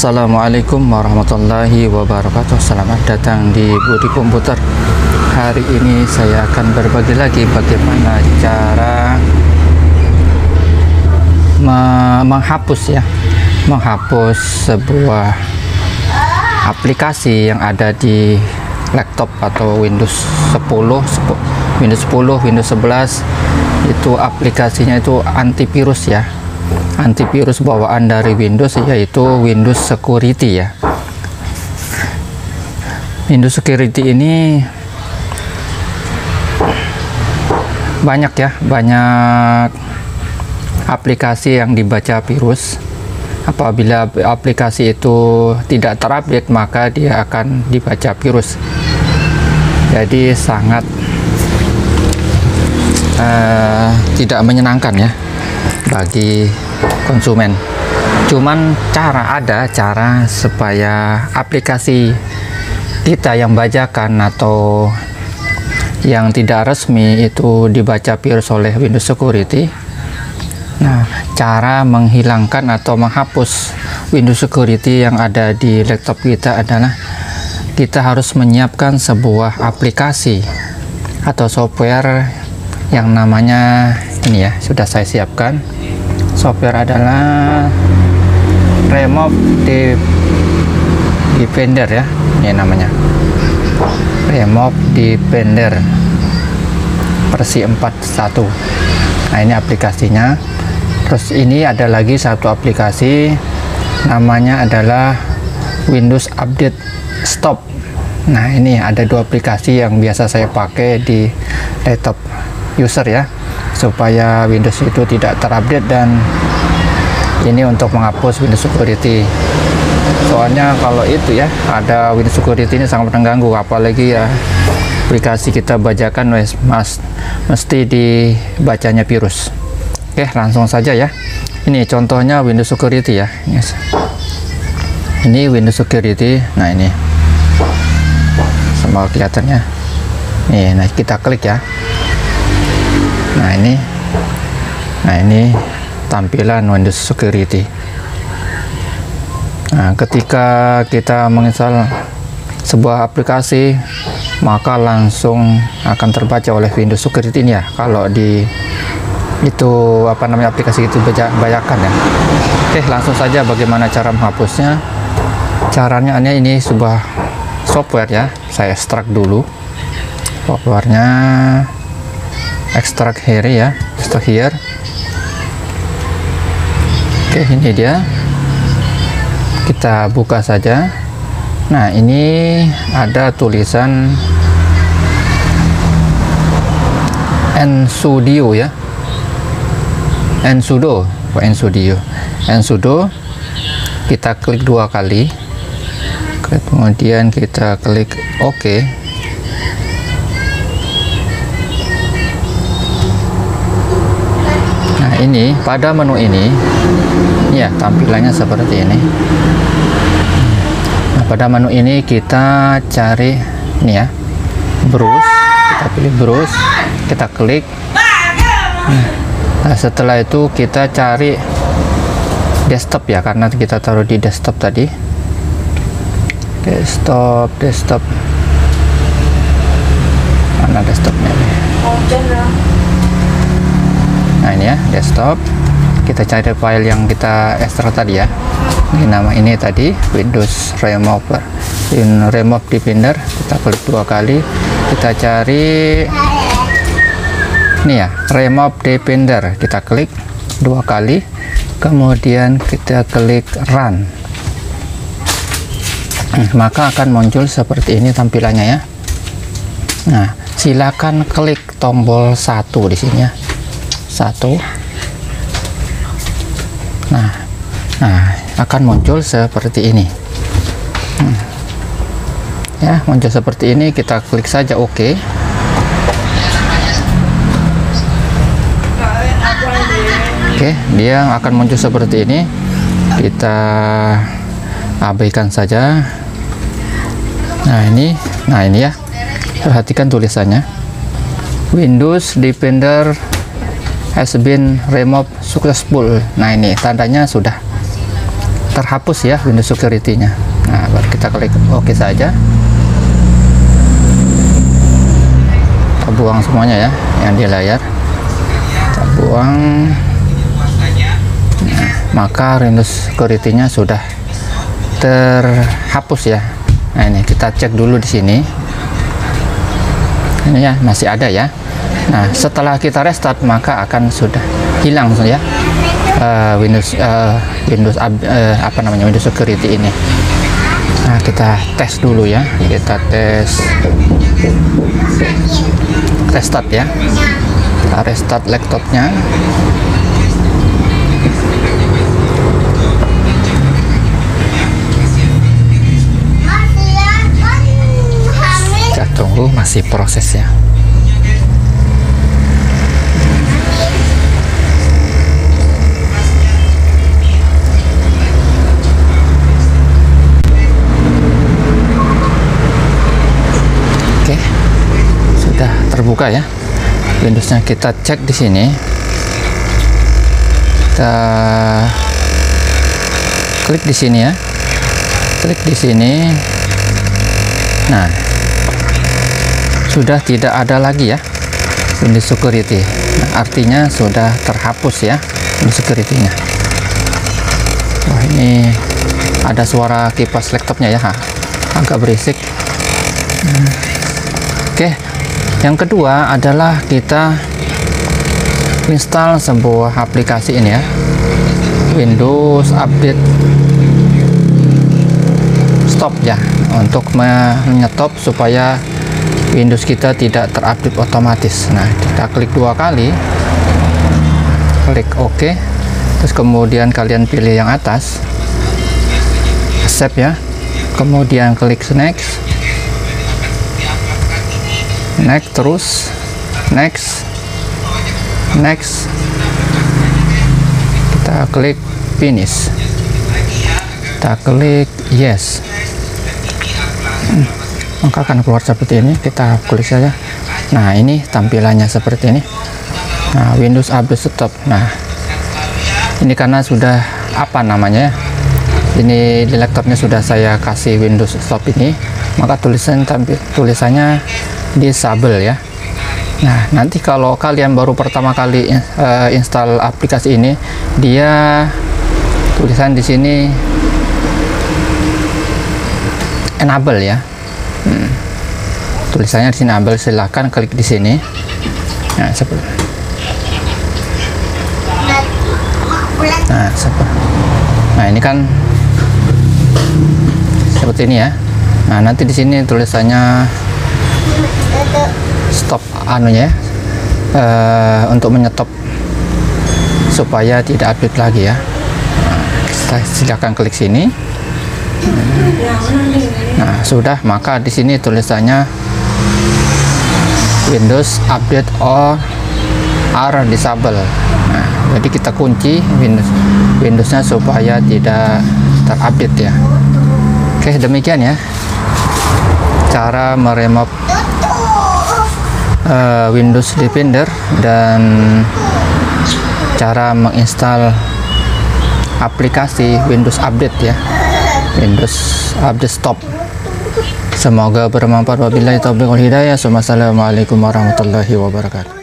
Assalamualaikum warahmatullahi wabarakatuh. Selamat datang di Budi Komputer. Hari ini saya akan berbagi lagi bagaimana cara me- menghapus ya Menghapus sebuah aplikasi yang ada di laptop atau Windows 10 sepu- Windows 10, Windows 11 itu aplikasinya itu antivirus ya antivirus bawaan dari Windows yaitu Windows Security ya. Windows Security ini banyak ya banyak aplikasi yang dibaca virus. Apabila aplikasi itu tidak terupdate maka dia akan dibaca virus. Jadi sangat uh, tidak menyenangkan ya bagi konsumen. Cuman cara ada cara supaya aplikasi kita yang bajakan atau yang tidak resmi itu dibaca virus oleh Windows Security. Nah cara menghilangkan atau menghapus Windows Security yang ada di laptop kita adalah kita harus menyiapkan sebuah aplikasi atau software yang namanya ini ya sudah saya siapkan. Software adalah remove di defender ya ini namanya. Remove defender versi 41 nah ini aplikasinya. Terus ini ada lagi satu aplikasi namanya adalah Windows Update Stop. Nah ini ada dua aplikasi yang biasa saya pakai di laptop user ya supaya Windows itu tidak terupdate dan ini untuk menghapus Windows Security. Soalnya kalau itu ya ada Windows Security ini sangat mengganggu apalagi ya aplikasi kita bajakan wes mas mesti dibacanya virus. Oke langsung saja ya. Ini contohnya Windows Security ya yes. ini Windows Security nah ini. Sama kelihatannya. Nih nah kita klik ya nah ini nah ini tampilan Windows Security. Nah ketika kita menginstal sebuah aplikasi maka langsung akan terbaca oleh Windows Security ini ya kalau di itu apa namanya aplikasi itu bayakan ya. Oke langsung saja bagaimana cara menghapusnya. Caranya ini sebuah software ya saya ekstrak dulu softwarenya ekstrak here ya. Ekstrak here. Oke ini dia. Kita buka saja. Nah ini ada tulisan nsudio ya. Nsudo apa nsudio nsudo kita klik dua kali. Kemudian kita klik OK ini pada menu ini ya tampilannya seperti ini. Nah pada menu ini kita cari ini ya browse kita pilih browse kita klik. Nah setelah itu kita cari desktop ya karena kita taruh di desktop tadi. Desktop desktop. Mana desktopnya ini nah ini ya desktop. Kita cari file yang kita ekstrak tadi ya. Ini nama ini tadi Windows Remover. In Remove Defender kita klik dua kali. Kita cari ini ya Remove Defender. Kita klik dua kali. Kemudian kita klik Run. Maka akan muncul seperti ini tampilannya ya. Nah silakan klik tombol satu di sini ya satu. Nah nah akan muncul seperti ini. Hmm. ya muncul seperti ini kita klik saja oke OK. oke dia akan muncul seperti ini. Kita abaikan saja. Nah ini nah ini ya. Perhatikan tulisannya. Windows Defender has been removed successful nah ini tandanya sudah terhapus ya Windows Security-nya. Nah, baru kita klik OK saja. Kita buang semuanya ya yang di layar. Kita buang. Nah, maka Windows Security-nya sudah terhapus ya. Nah, ini kita cek dulu di sini. Ini ya, masih ada ya. Nah, setelah kita restart maka akan sudah hilang ya uh, Windows uh, Windows uh, apa namanya Windows Security ini. Nah, kita tes dulu ya. Kita tes restart ya. Kita restart laptopnya. Kita tunggu masih proses ya. Terbuka ya. Windowsnya kita cek di sini. Kita klik di sini ya. Klik di sini. Nah sudah tidak ada lagi ya. Windows Security. Nah, artinya sudah terhapus ya Windows Security nya wah ini ada suara kipas laptopnya ya. Agak berisik. Hmm. oke okay yang kedua adalah kita install sebuah aplikasi ini ya. Windows Update. Stop ya untuk menyetop supaya Windows kita tidak terupdate otomatis. Nah kita klik dua kali. Klik OK terus kemudian kalian pilih yang atas. Accept ya. Kemudian klik next next terus. Next. Next. Kita klik finish. Kita klik yes. Hmm, maka akan keluar seperti ini. Kita klik saja. Nah ini tampilannya seperti ini. Nah Windows Update Stop nah ini karena sudah apa namanya ini di laptopnya sudah saya kasih Windows Stop ini maka tulisan tulisannya disable ya Nah, nanti kalau kalian baru pertama kali uh, install aplikasi ini, dia tulisan di sini enable ya. Hmm. Tulisannya di sini enable, silahkan klik di sini. Nah, seperti Nah, seperti Nah, ini kan seperti ini ya. Nah, nanti di sini tulisannya stop anunya uh, untuk menyetop supaya tidak update lagi ya. Nah, silakan klik sini. Nah sudah maka di sini tulisannya Windows update or are disable. Nah, jadi kita kunci Windows Windowsnya supaya tidak terupdate ya. Oke demikian ya. Cara meremove uh, Windows Defender dan cara menginstal aplikasi Windows Update ya. Windows Update Stop. Semoga bermanfaat. Wabillahi taufiq wal hidayah. Assalamualaikum warahmatullahi wabarakatuh